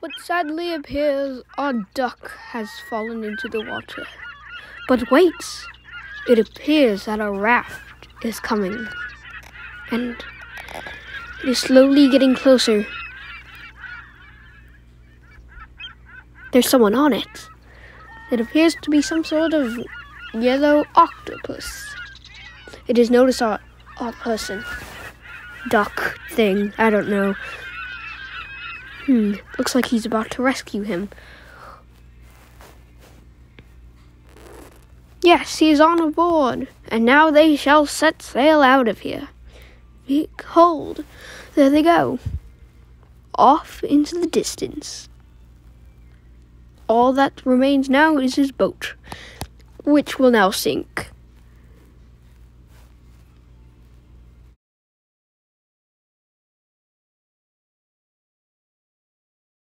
What sadly appears our duck has fallen into the water. But wait! It appears that a raft is coming. And it is slowly getting closer. There's someone on it. It appears to be some sort of yellow octopus. It is noticed our, our person. Duck thing. I don't know. Hmm. Looks like he's about to rescue him. Yes, he is on board, and now they shall set sail out of here. Behold, there they go, off into the distance. All that remains now is his boat, which will now sink.